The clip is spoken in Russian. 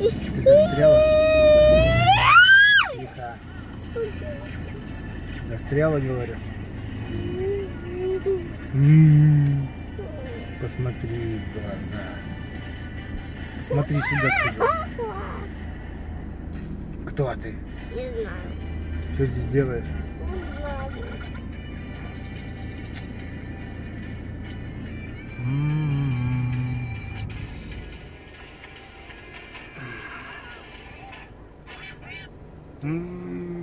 Ты застряла? Тихо. Застряла, говорю. М-м-м. Посмотри в глаза. Посмотри сюда, скажу. Кто ты? Не знаю. Что здесь делаешь? 嗯。